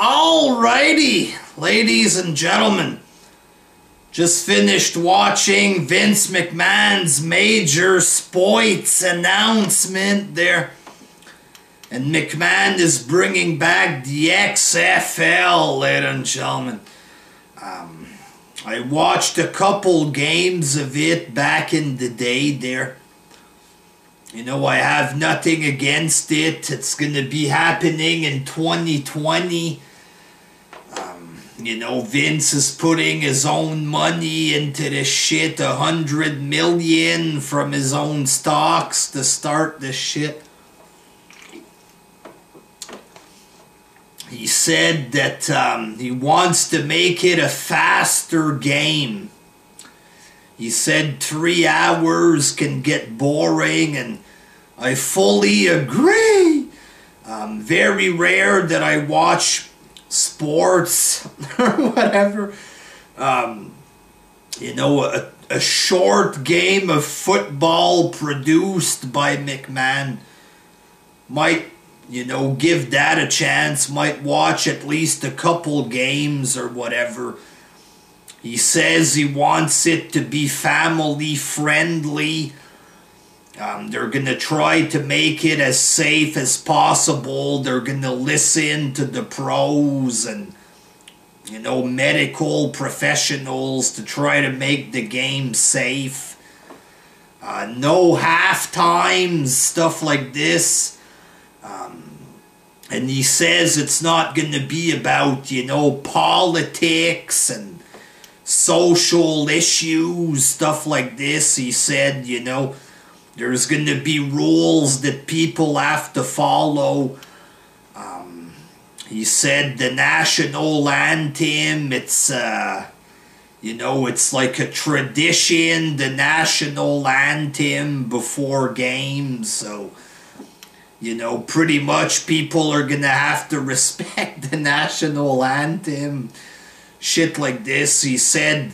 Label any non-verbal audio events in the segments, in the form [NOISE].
Alrighty, ladies and gentlemen. Just finished watching Vince McMahon's major sports announcement there. And McMahon is bringing back the XFL, ladies and gentlemen. Um, I watched a couple games of it back in the day there. You know, I have nothing against it. It's going to be happening in 2020. You know, Vince is putting his own money into this shit, a hundred million from his own stocks to start this shit. He said that um, he wants to make it a faster game. He said three hours can get boring, and I fully agree. Um, very rare that I watch sports [LAUGHS] or whatever. Um, you know, a, a short game of football produced by McMahon might, you know, give that a chance, might watch at least a couple games or whatever. He says he wants it to be family friendly. Um, they're going to try to make it as safe as possible. They're going to listen to the pros and, you know, medical professionals to try to make the game safe. Uh, no half times, stuff like this. Um, and he says it's not going to be about, you know, politics and social issues, stuff like this. He said, you know, there's going to be rules that people have to follow. Um, he said the national anthem, it's, uh, you know, it's like a tradition, the national anthem before games. So, you know, pretty much people are going to have to [LAUGHS] respect the national anthem shit like this. He said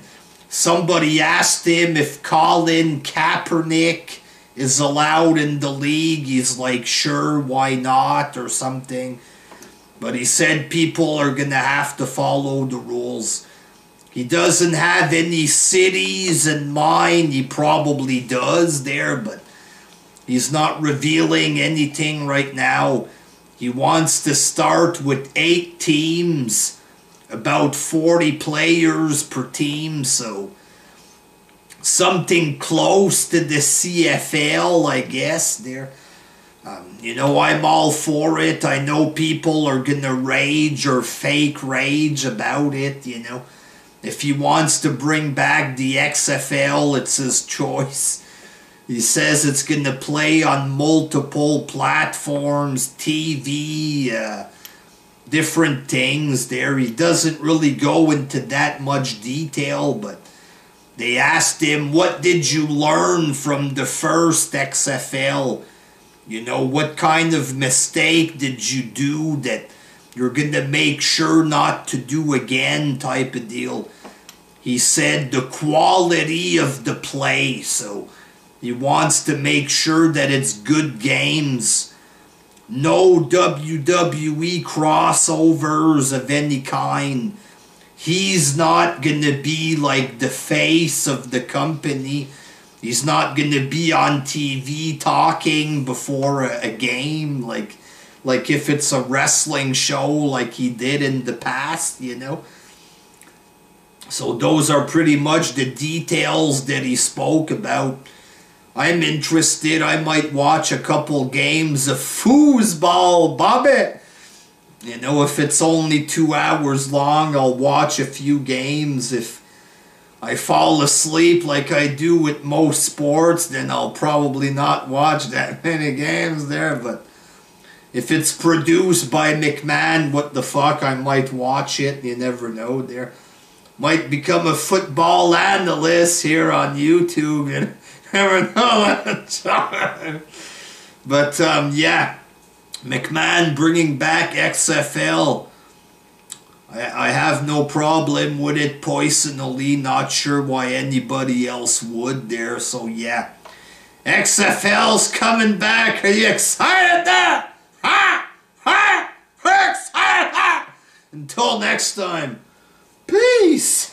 somebody asked him if Colin Kaepernick is allowed in the league. He's like, sure, why not, or something. But he said people are going to have to follow the rules. He doesn't have any cities in mind. He probably does there, but he's not revealing anything right now. He wants to start with eight teams about 40 players per team, so something close to the CFL, I guess. There, um, you know, I'm all for it. I know people are gonna rage or fake rage about it. You know, if he wants to bring back the XFL, it's his choice. He says it's gonna play on multiple platforms, TV. Uh, different things there. He doesn't really go into that much detail, but they asked him, What did you learn from the first XFL? You know, what kind of mistake did you do that you're going to make sure not to do again, type of deal? He said the quality of the play, so he wants to make sure that it's good games no WWE crossovers of any kind. He's not going to be like the face of the company. He's not going to be on TV talking before a, a, game like like if it's a wrestling show like he did in the past, you know. So those are pretty much the details that he spoke about. I'm interested. I might watch a couple games of foosball, Bobby. You know, if it's only two hours long, I'll watch a few games. If I fall asleep like I do with most sports, then I'll probably not watch that [LAUGHS] many games there. But if it's produced by McMahon, what the fuck, I might watch it. You never know there. Might become a football analyst here on YouTube [LAUGHS] and never know [LAUGHS] But um, yeah, McMahon bringing back XFL. I, I have no problem with it personally. Not sure why anybody else would there. So yeah, XFL's coming back. Are you excited there? Ha! Ha! Excited! Ha! Until next time, peace.